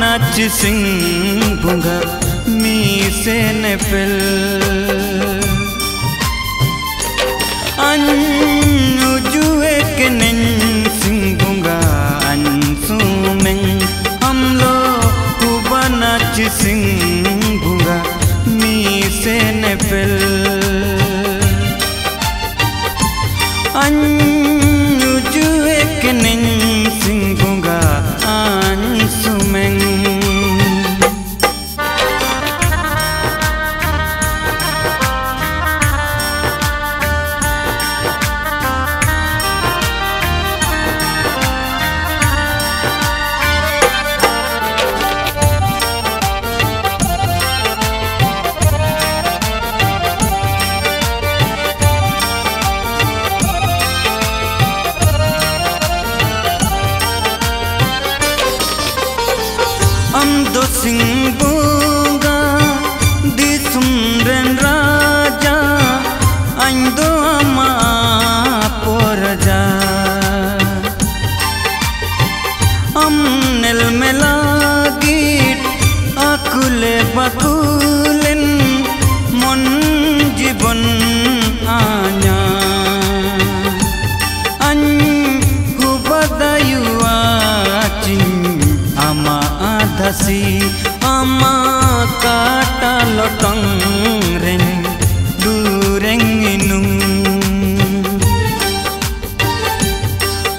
nac sing bunga mi se ne pel an ujue ke nen sing bunga an sumeng हम लो हुआ नाच Singh bunga mi se ne zingbunga di sumren raja ando ama poraja amnel melagit akule bakulen mon jibon lotong ren dureng inung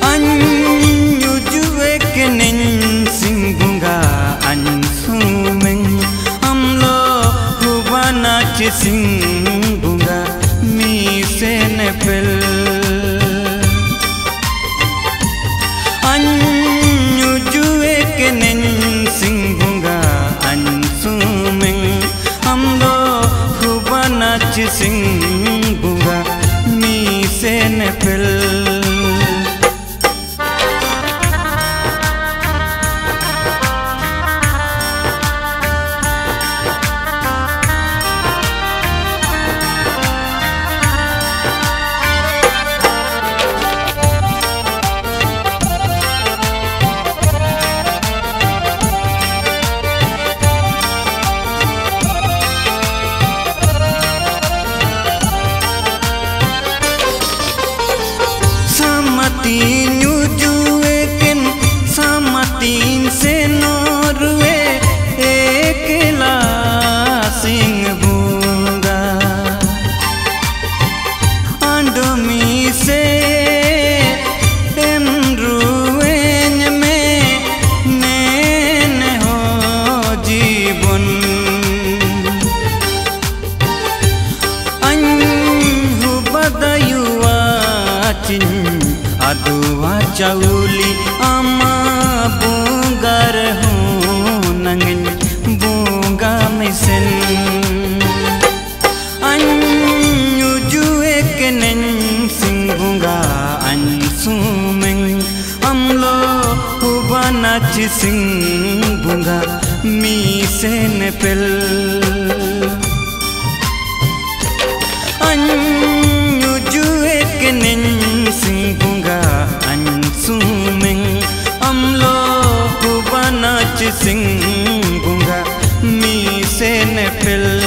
anyu juwe kenen sing பிள்ளை bungar hu nangin bunga mesen anyu jue kenen sing bunga an sumeng amlo hubana chi sing bunga sing bunga mi se ne pel